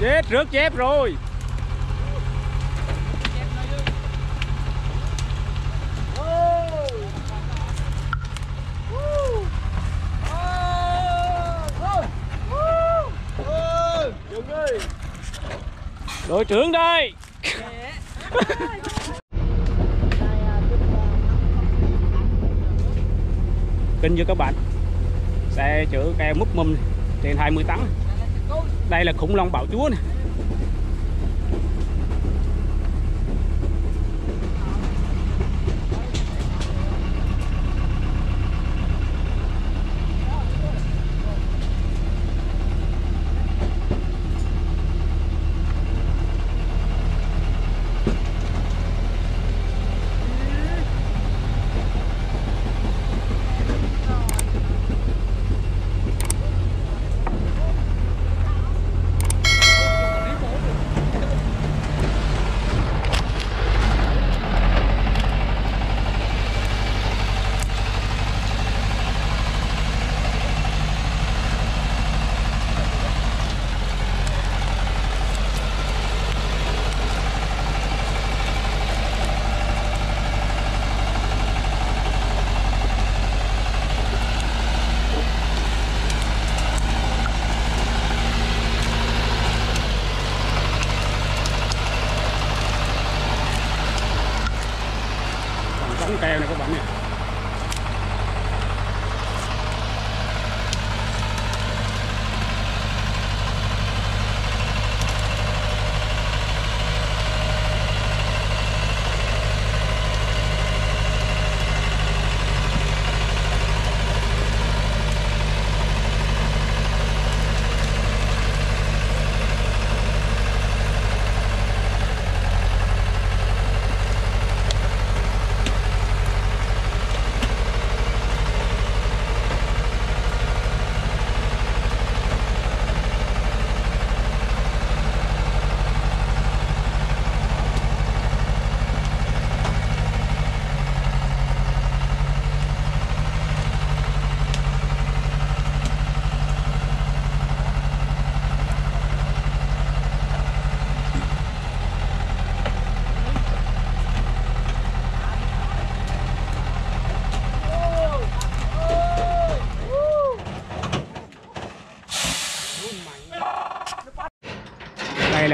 Chết rớt chép rồi. Đội trưởng đây. Kinh như các bạn, xe chở keo múc mâm trên 20 tấn đây là khủng long bảo chúa này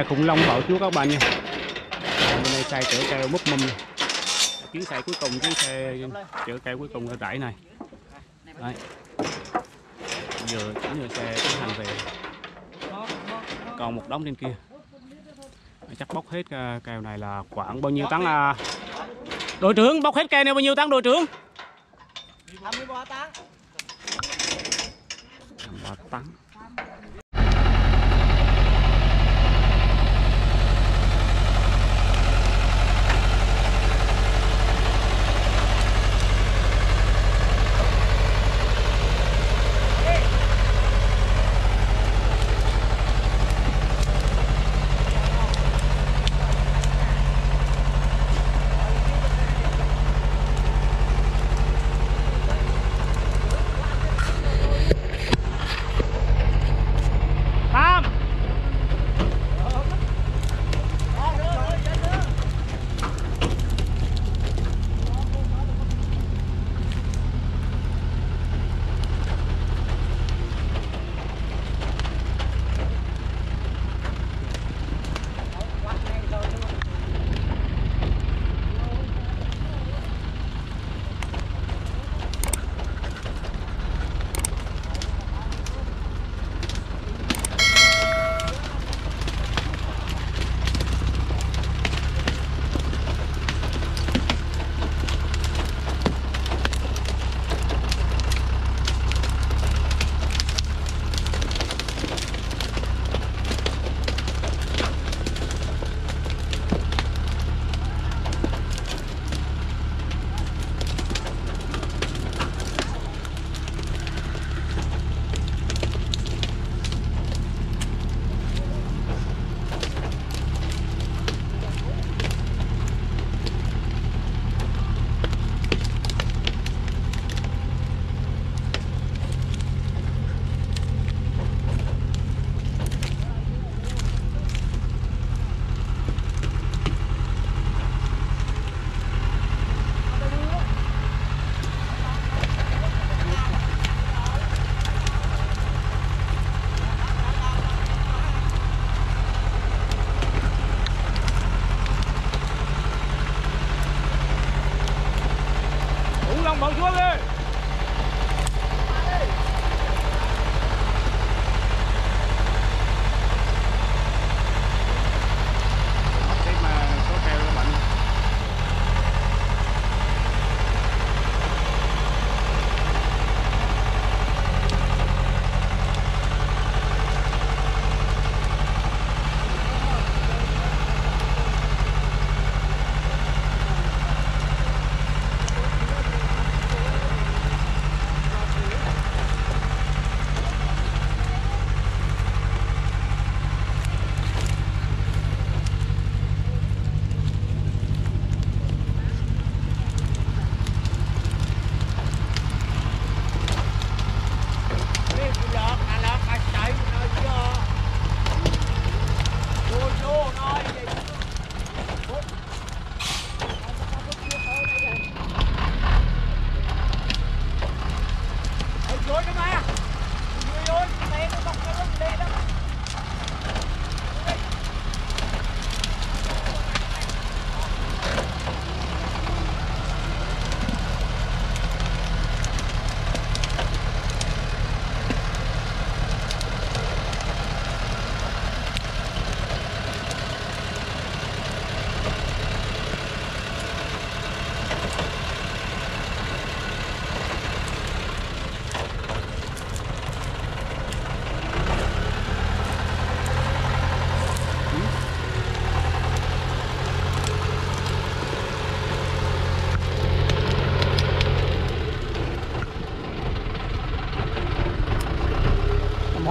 khủng long bảo chúa các bạn nha. Bên đây xe chở keo múc này. chuyến xe cuối cùng chuyến xe chở keo cuối cùng ở rải này. Đấy. Giờ chín giờ xe tiến hành về. Còn một đống trên kia. Chắc bốc hết uh, keo này là khoảng bao nhiêu tấn à? Đội trưởng bốc hết keo này bao nhiêu tấn đội trưởng? 23 tấn. 3 tấn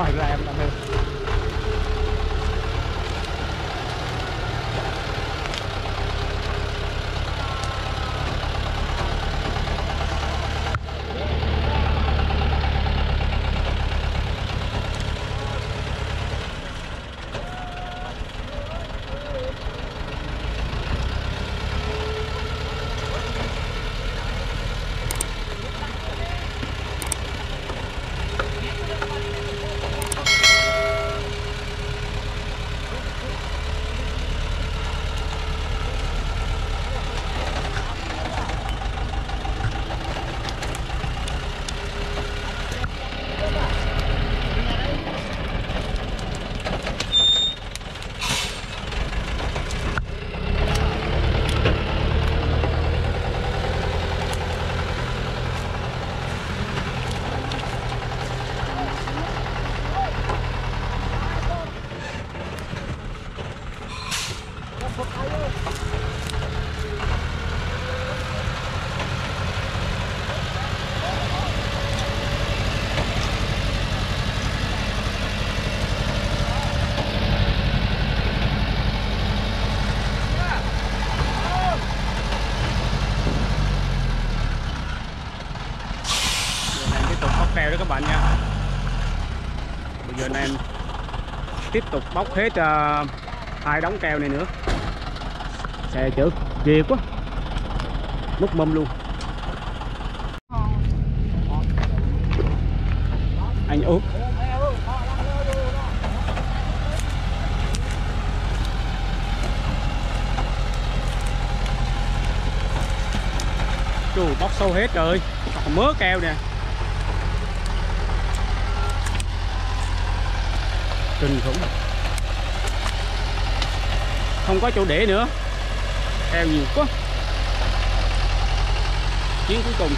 hỏi là em làm được Giờ này tiếp tục bóc keo đó các bạn nha. Bây giờ này em tiếp tục bóc hết ờ, hai đống keo này nữa. Xe chở ghê quá. Mất mâm luôn. Anh út. Chú bóc sâu hết rồi. Còn mớ keo nè. Kinh khủng không có chỗ để nữa. Eo nhiều quá. Chuyến cuối cùng.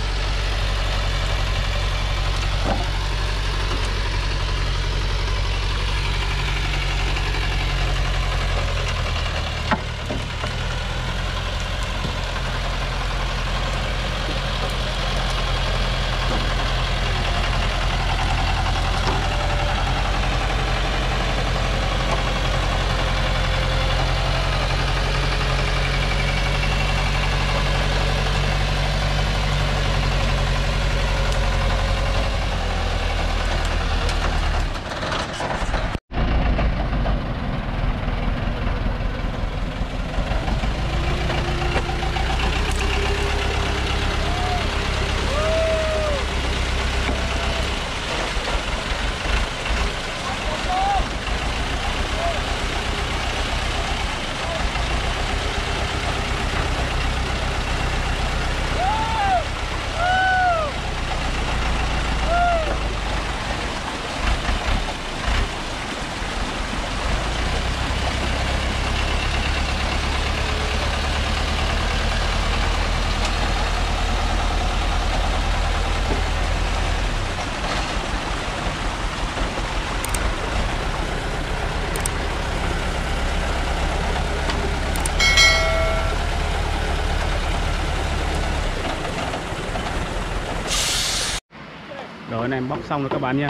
Rồi anh em bóc xong rồi các bạn nha.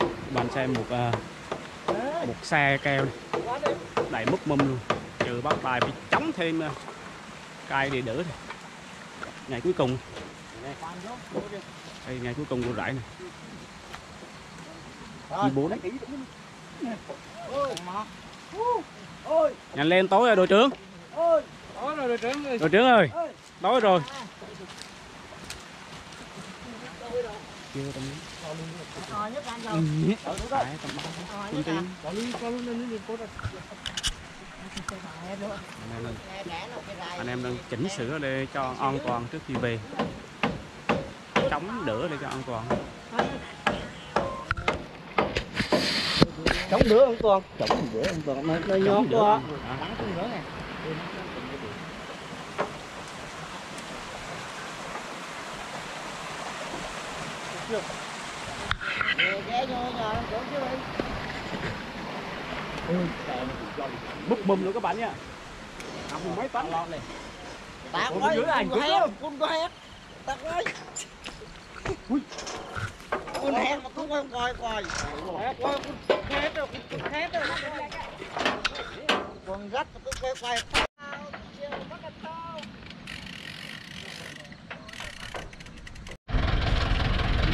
Các bạn xem một à, một xe keo này. đầy múc mâm luôn. Trừ bắt bài phải chống thêm à, cay để đỡ thôi ngày cuối cùng. Đây ngày cuối cùng của rải này. Chi bốn nhanh lên tối rồi đội trưởng. Ôi rồi đội trưởng ơi. đội trưởng ơi tối rồi chưa tầm anh ừ. tầm em đang anh em đang chỉnh sửa để cho an toàn trước khi về. Chống đỡ để cho an toàn. Chống đứa an toàn. Chống đứa an toàn. Nó nó nhót quá Đó. ghé vô nhà chỗ chứ đi búp bùm luôn các bạn nha. Nằm mấy tấn? Lon này. Ủa, quá dưới này, đó. con hét tạt quá con hét. Mà con coi coi coi. Hét. Quá con hét rồi con hét rồi con rách mà con quay quay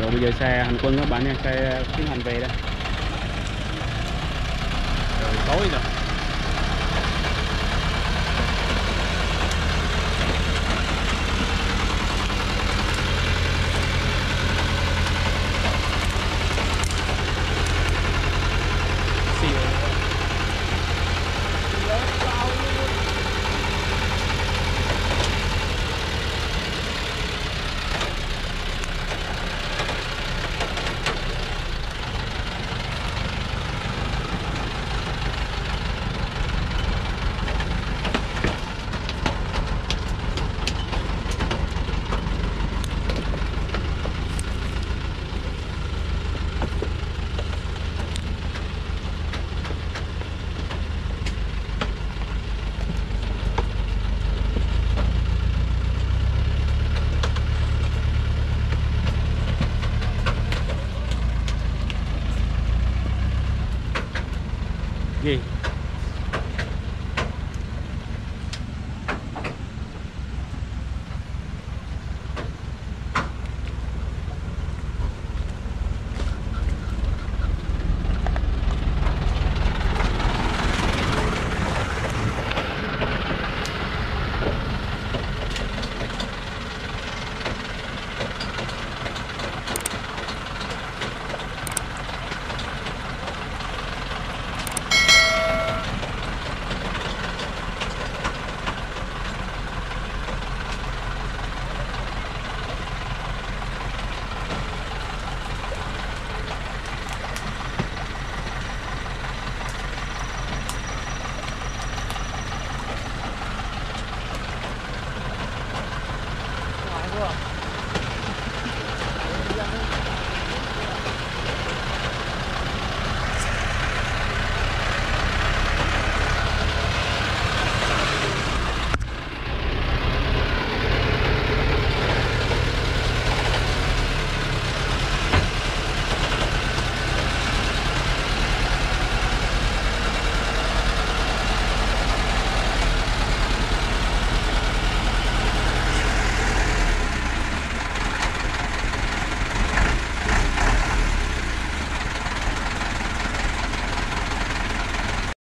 rồi bây giờ xe hành quân các bạn nha, xe tiến hành về đây. Rồi, tối rồi